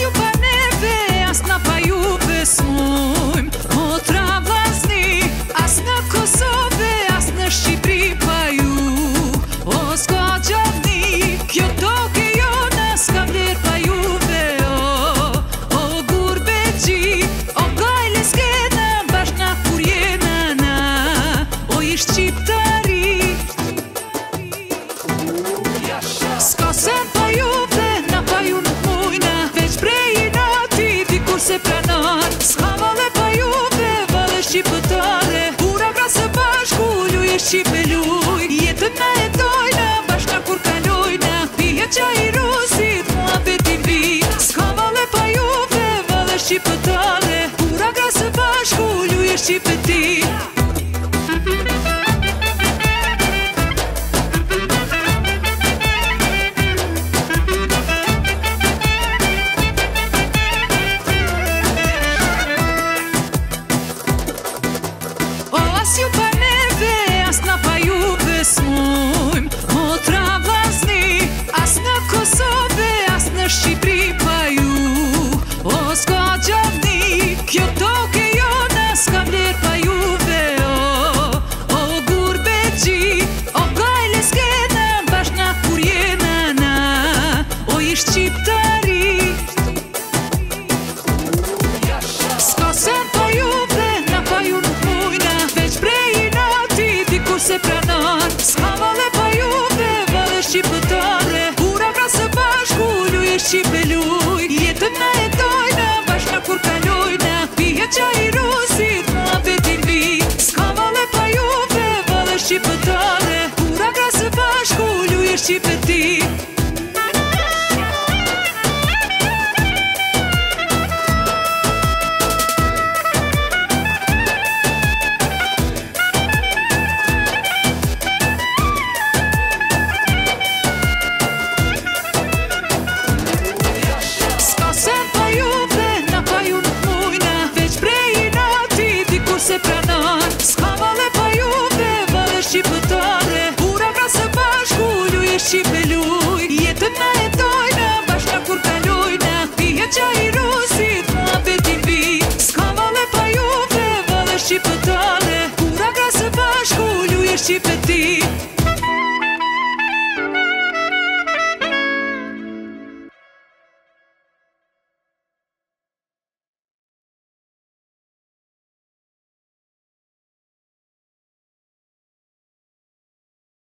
ju pa neve, as na pa ju besmujm O tra vlasni, as na Kosove, as në Shqipri pa ju O s'ko gjovni, kjo toke jo në s'kam dir pa ju veo O gurbe gji, o gajle s'ke në bashkë na kur jena O ish qiptar pe tale Pura ca să faci cu și pe tine Brasil shqipe luj Jetën na e dojna, bashka kur kalojna Pije qaj i rosit, ma vetin vi Ska vale pa juve, vale shqipe tale Kura krasë bashku, luj e shqipe tale shqipe ti